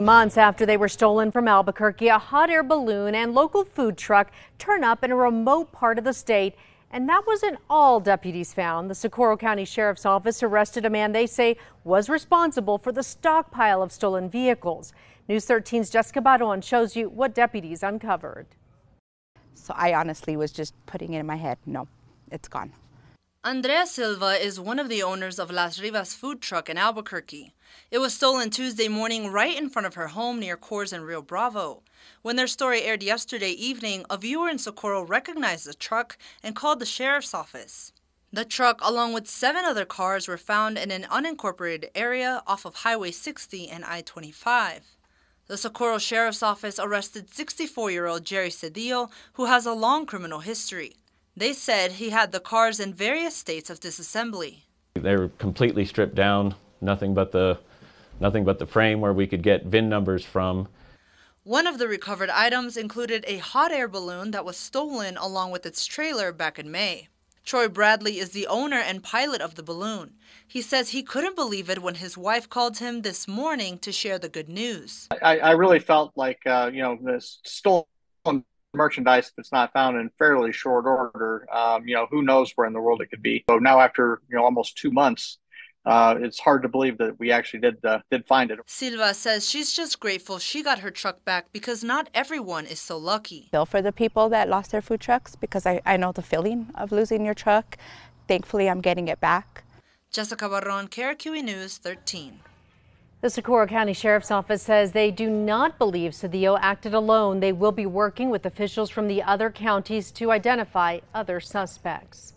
Months after they were stolen from Albuquerque, a hot air balloon and local food truck turn up in a remote part of the state. And that wasn't all deputies found. The Socorro County Sheriff's Office arrested a man they say was responsible for the stockpile of stolen vehicles. News 13's Jessica Baron shows you what deputies uncovered. So I honestly was just putting it in my head, no, it's gone. Andrea Silva is one of the owners of Las Rivas food truck in Albuquerque. It was stolen Tuesday morning right in front of her home near Coors and Rio Bravo. When their story aired yesterday evening, a viewer in Socorro recognized the truck and called the sheriff's office. The truck, along with seven other cars, were found in an unincorporated area off of Highway 60 and I 25. The Socorro Sheriff's Office arrested 64 year old Jerry Cedillo, who has a long criminal history. They said he had the cars in various states of disassembly. They were completely stripped down, nothing but the nothing but the frame where we could get VIN numbers from. One of the recovered items included a hot air balloon that was stolen along with its trailer back in May. Troy Bradley is the owner and pilot of the balloon. He says he couldn't believe it when his wife called him this morning to share the good news. I, I really felt like, uh, you know, this stolen merchandise that's not found in fairly short order, um, you know, who knows where in the world it could be. So now, after you know almost two months, uh, it's hard to believe that we actually did uh, did find it. Silva says she's just grateful she got her truck back because not everyone is so lucky. Feel for the people that lost their food trucks because I, I know the feeling of losing your truck. Thankfully, I'm getting it back. Jessica Barron, KRQE News 13. The Socorro County Sheriff's Office says they do not believe Cedillo acted alone. They will be working with officials from the other counties to identify other suspects.